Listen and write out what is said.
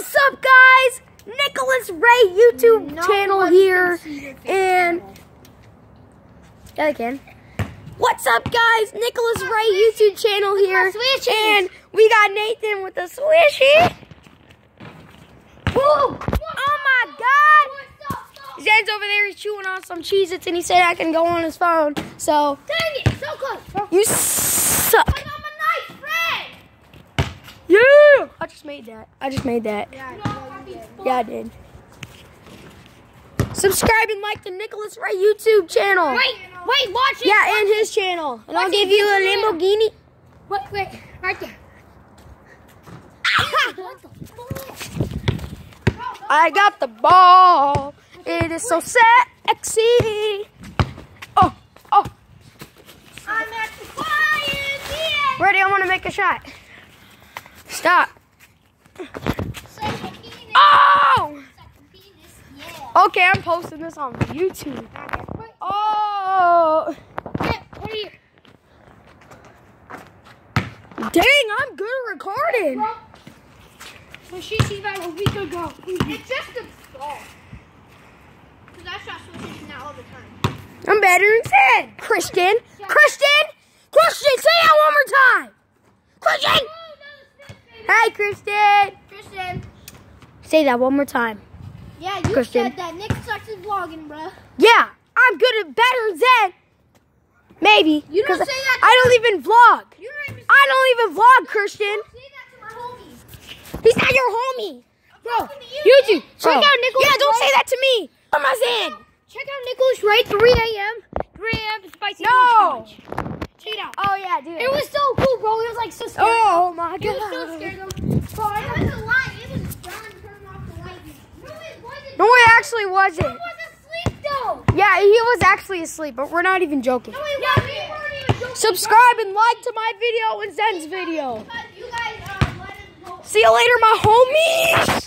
What's up, guys? Nicholas Ray YouTube channel here, can see your face and yeah, I can. What's up, guys? Nicholas Ray YouTube channel here, and we got Nathan with the swishy. Woo! Oh my God! Zed's over there. He's chewing on some Cheez-Its, and he said I can go on his phone. So Dang it, so close. you oh suck. I got my nice friend. Yeah! I just made that. I just made that. Yeah, Yeah, I did. Subscribe and like the Nicholas Ray YouTube channel. Wait, wait, watch it. Yeah, and his channel. And I'll give you a channel. Lamborghini. Wait, wait, right there. What the fuck? I got the ball. It is so sexy. Oh, oh. I'm at the fire, yeah. Ready? I want to make a shot. Stop. Oh! Okay, I'm posting this on YouTube. Oh! Dang, I'm good at recording. Well, she see about a week ago. It's just a ball. Because I shot switches that all the time. I'm better than. Christian, Christian, Christian, say that one more time. Hey, Christian. Christian. Say that one more time. Yeah, you Christian. said that Nick sucks at vlogging, bro. Yeah, I'm good at better than. Maybe. You don't say that to I don't even vlog. You don't even I don't even vlog, Christian. say that to my homies. He's not your homie. Bro, you, YouTube. check Bro. out Nicholas. Yeah, don't say that to me. What am I saying? Check out Nicholas Ray, 3 a.m. 3 a.m. Spicy No. Noodles Challenge. Check it out. Oh yeah, dude. It was so cool, bro. It was like so scary. Oh my god. It was so scary. Bro, I wasn't lying. It was John turning off the light. No, it wasn't. No, it actually wasn't. John was asleep, though. Yeah, he was actually asleep, but we're not even joking. No, he wasn't. We weren't even joking. Subscribe and like to my video and Zen's video. You guys uh, let him go. See you later, my homies.